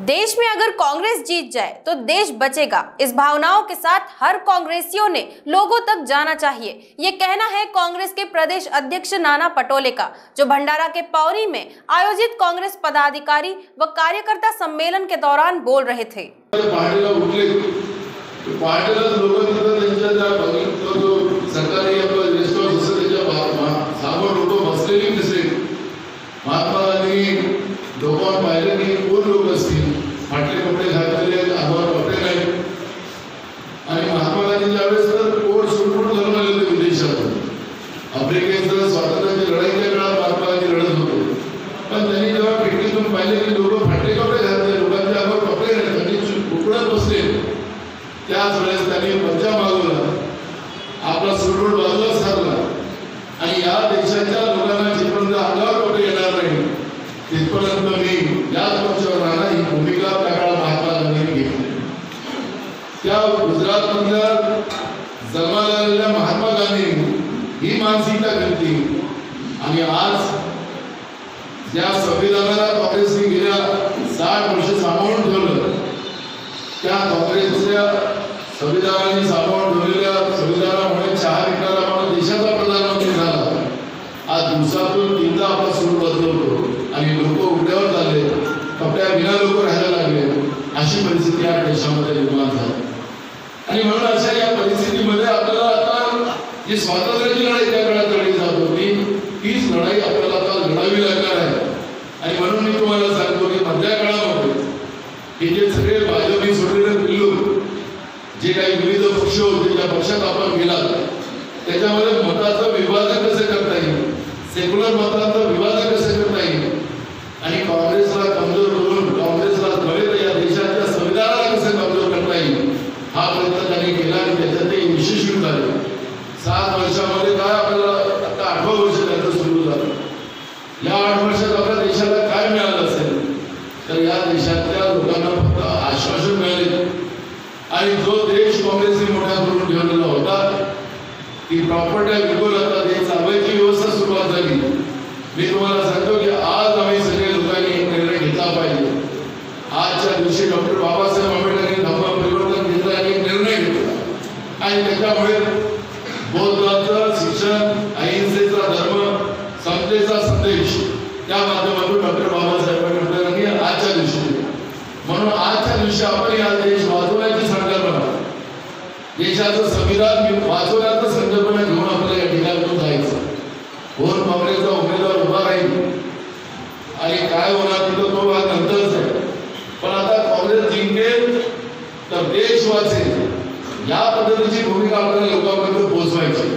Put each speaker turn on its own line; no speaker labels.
देश में अगर कांग्रेस जीत जाए तो देश बचेगा। इस भावनाओं के साथ हर कांग्रेसियों ने लोगों तक जाना चाहिए। ये कहना है कांग्रेस के प्रदेश अध्यक्ष नाना पटोले का, जो भंडारा के पौरी में आयोजित कांग्रेस पदाधिकारी व कार्यकर्ता सम्मेलन के दौरान बोल रहे थे।
त्यांनी बसले. त्याच वेळेस त्यांनी मज्जा मागवला. आपला सुटफुट बाजूला सारला आणि या देशाच्या लोकांना जिथपर्यंत अंगावर कुठे येणार नाही तिथपर्यंत मी याच पक्षावर राहणार ही भूमिका त्या काळात महात्मा गांधींनी घेतली. त्या गुजरात मधल्या जन्माला महात्मा गांधींनी ही मानसिकता घेतली आणि आज ज्या संविधानाला काँग्रेसने गेल्या साठ वर्ष सांभाळून संविधानाने सामावून ठेवलेल्या संविधानामुळे चार विकणारा आपण देशाचा प्रधानमंत्री झाला. आज दिवसातून तीनदा आपण सूर बदलवतो आणि लोक उघड्यावर झाले कपड्या विना लोक राहायला लागले. अशी परिस्थिती या देशामध्ये निर्माण झाली. आणि म्हणून अशा या परिस्थितीमध्ये आपल्याला आता जी स्वातंत्र्याची लढाई त्या काळात लढली जात होती तीच लढाई आपल्याला आता लढावी लागणार आहे. आणि म्हणून मी तुम्हाला सांगतो की मधल्या काळामध्ये हे जे सगळे भाजपी सोडलेले पिल्लू जे काही विविध पक्ष होते ज्या पक्षात आपण गेलात त्याच्यामध्ये मताचं विभाजन कसं करता येईल? सेक्युलर मतांचं विभाजन कसं करता येईल? आणि काँग्रेसला कमजोर करून काँग्रेसला दळित या देशाच्या संविधानाला कसं कमजोर करता येईल? हा प्रयत्न त्यांनी केला आणि त्याच्यात ते यशस्वी झाले. सात वर्षामध्ये काय आपल्याला आता आठवं वर्ष त्याचं सुरू झालं. या आठ वर्षात आपल्या देशाला काय मिळालं असेल? तर या देशातल्या लोकांना फक्त आश्वासन मिळाले. आणि जो देश काँग्रेसने मोठा करून ठेवलेला होता ती प्रॉपर्टी विकून आता ते चालवायची व्यवस्था सुरुवात झाली. मी तुम्हाला सांगतो की आज आम्ही सगळे लोकांनी एक निर्णय घेतला पाहिजे. आजच्या दिवशी डॉक्टर बाबासाहेब आंबेडकरांनी धर्म परिवर्तन घेतलं आणि एक निर्णय घेतला. आणि त्याच्यामुळे बौद्धाचं शिक्षण अहिंसेचा धर्म समतेचा संदेश त्या माध्यमातून डॉक्टर बाबासाहेब आंबेडकरांनी आजच्या दिवशी म्हणून आजच्या दिवशी आपण हा देश देशाचं संविधान वाचवण्याचा संकल्पना घेऊन आपल्याला या ठिकाणी जायचं. कोण काँग्रेसचा उमेदवार उभा राहील? आणि काय होणार तिथं तो भाग नंतरच आहे. पण आता काँग्रेस जिंकेल तर देश वाचेल या पद्धतीची भूमिका आपल्याला लोकांपर्यंत पोहोचवायची